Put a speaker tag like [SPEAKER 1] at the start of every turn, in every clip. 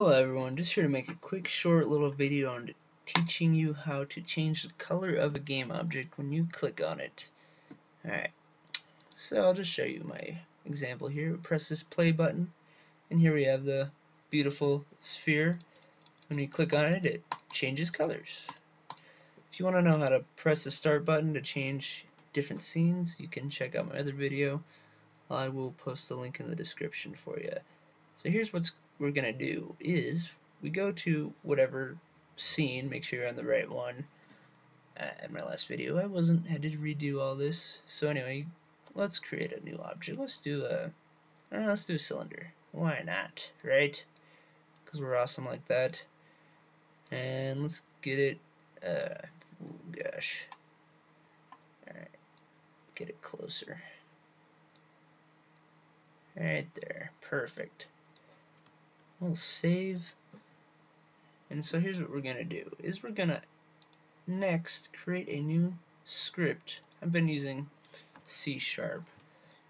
[SPEAKER 1] Hello everyone, just here to make a quick short little video on teaching you how to change the color of a game object when you click on it. Alright, so I'll just show you my example here. Press this play button and here we have the beautiful sphere. When you click on it, it changes colors. If you want to know how to press the start button to change different scenes, you can check out my other video. I will post the link in the description for you. So here's what's we're going to do is we go to whatever scene, make sure you're on the right one. Uh, in my last video, I wasn't, had to redo all this. So anyway, let's create a new object. Let's do a, uh, let's do a cylinder. Why not, right? Because we're awesome like that. And let's get it, uh, oh gosh. Alright, get it closer. Right there, perfect we'll save. And so here's what we're gonna do is we're gonna next create a new script. I've been using C sharp.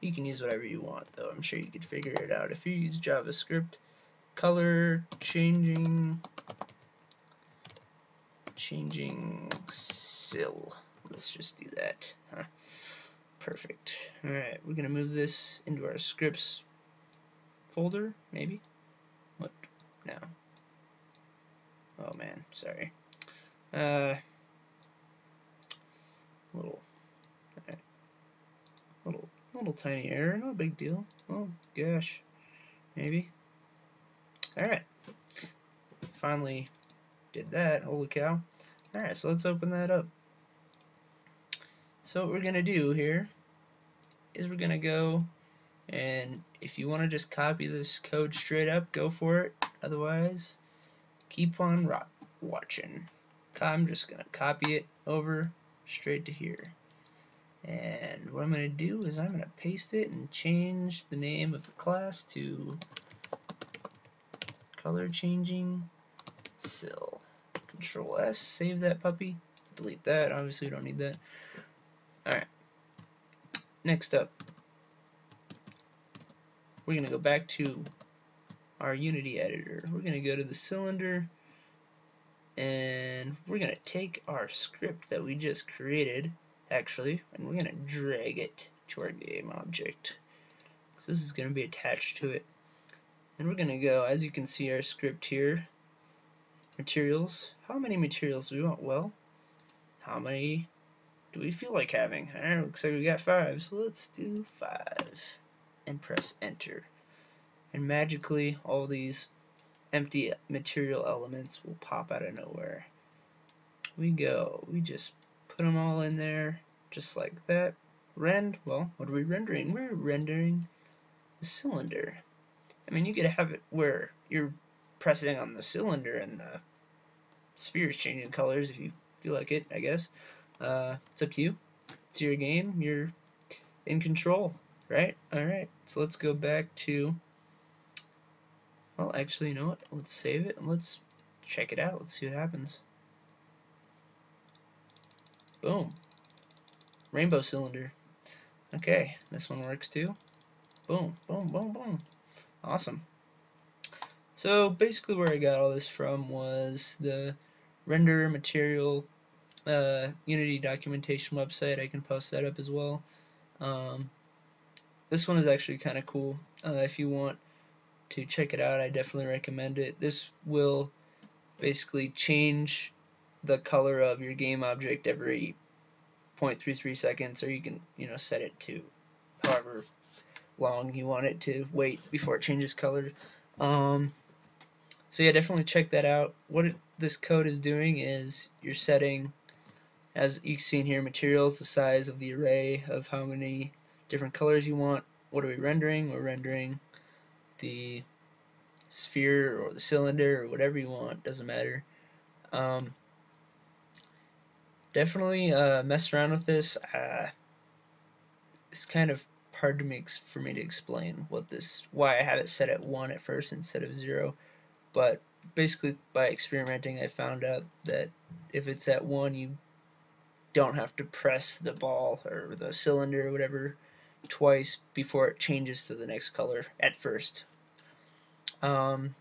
[SPEAKER 1] You can use whatever you want though. I'm sure you could figure it out. If you use JavaScript color changing changing sill. let's just do that huh. perfect. Alright we're gonna move this into our scripts folder maybe no. Oh man, sorry. Uh, little, right. little, little tiny error, no big deal. Oh gosh, maybe. All right, finally did that. Holy cow! All right, so let's open that up. So what we're gonna do here is we're gonna go and if you want to just copy this code straight up, go for it. Otherwise, keep on watching. I'm just going to copy it over straight to here. And what I'm going to do is I'm going to paste it and change the name of the class to color changing sill. Control S, save that puppy, delete that, obviously we don't need that. Alright, next up, we're going to go back to our Unity editor. We're going to go to the cylinder and we're going to take our script that we just created actually and we're going to drag it to our game object. So this is going to be attached to it. And we're going to go, as you can see our script here, materials. How many materials do we want? Well, how many do we feel like having? Alright, looks like we got five, so let's do five and press enter and magically all these empty material elements will pop out of nowhere. We go we just put them all in there just like that. Rend well what are we rendering? We're rendering the cylinder. I mean you could have it where you're pressing on the cylinder and the sphere is changing colors if you feel like it I guess. Uh, it's up to you. It's your game. You're in control right? Alright, so let's go back to, well, actually, you know what? Let's save it and let's check it out. Let's see what happens. Boom. Rainbow cylinder. Okay, this one works too. Boom, boom, boom, boom. Awesome. So basically where I got all this from was the render material uh, Unity documentation website. I can post that up as well. Um, this one is actually kind of cool. Uh, if you want to check it out, I definitely recommend it. This will basically change the color of your game object every 0.33 seconds, or you can you know set it to however long you want it to wait before it changes color. Um, so yeah, definitely check that out. What it, this code is doing is you're setting, as you can see here, materials, the size of the array of how many different colors you want. What are we rendering? We're rendering the sphere or the cylinder or whatever you want, doesn't matter. Um, definitely uh, mess around with this. Uh, it's kind of hard to make for me to explain what this why I have it set at 1 at first instead of 0 but basically by experimenting I found out that if it's at 1 you don't have to press the ball or the cylinder or whatever twice before it changes to the next color at first. Um,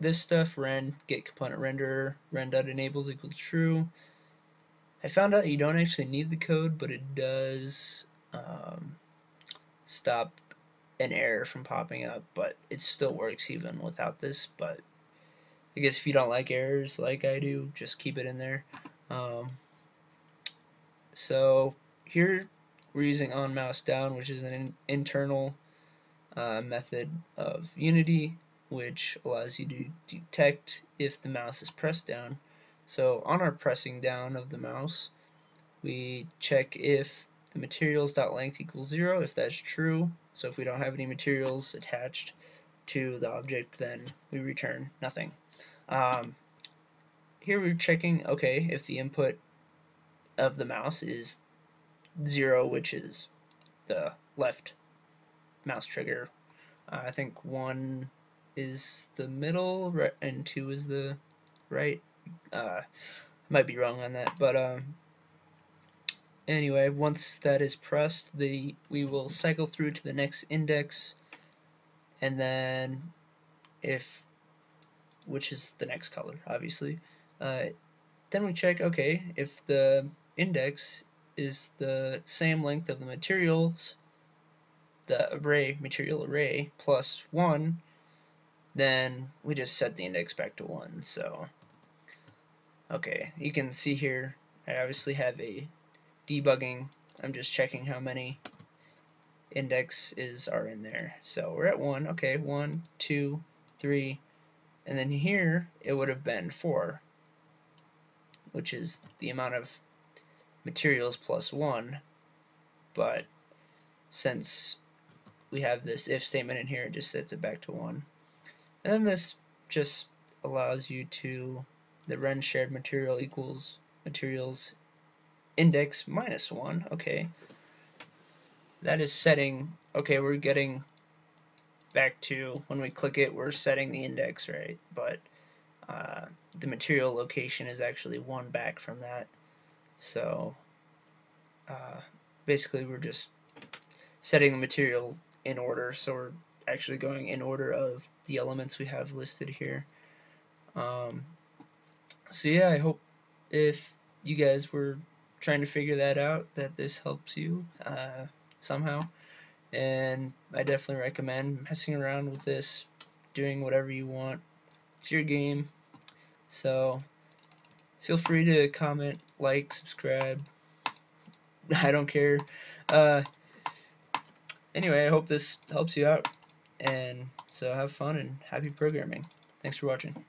[SPEAKER 1] this stuff, ren, get component renderer, ren.enables equals true. I found out you don't actually need the code, but it does um, stop an error from popping up, but it still works even without this, but I guess if you don't like errors like I do, just keep it in there. Um, so here we're using on mouse down, which is an in internal uh, method of Unity, which allows you to detect if the mouse is pressed down. So on our pressing down of the mouse, we check if the materials.length equals 0 if that's true. So if we don't have any materials attached to the object, then we return nothing. Um, here we're checking, okay, if the input of the mouse is 0, which is the left mouse trigger. Uh, I think 1 is the middle, and 2 is the right. Uh, might be wrong on that, but um, anyway, once that is pressed, the we will cycle through to the next index, and then if, which is the next color, obviously, uh, then we check, okay, if the index is the same length of the materials, the array, material array, plus 1, then we just set the index back to 1, so, okay, you can see here, I obviously have a debugging, I'm just checking how many indexes are in there. So we're at 1, okay, one, two, three, and then here it would have been 4, which is the amount of materials plus 1, but since we have this if statement in here, it just sets it back to 1. And then this just allows you to, the ren shared material equals materials index minus 1, okay. That is setting, okay, we're getting back to, when we click it, we're setting the index, right, but uh, the material location is actually one back from that. So uh, basically we're just setting the material in order, so we're actually going in order of the elements we have listed here. Um, so yeah, I hope if you guys were trying to figure that out, that this helps you uh, somehow. And I definitely recommend messing around with this, doing whatever you want. It's your game. So feel free to comment, like, subscribe. I don't care. Uh, anyway, I hope this helps you out. And so have fun and happy programming. Thanks for watching.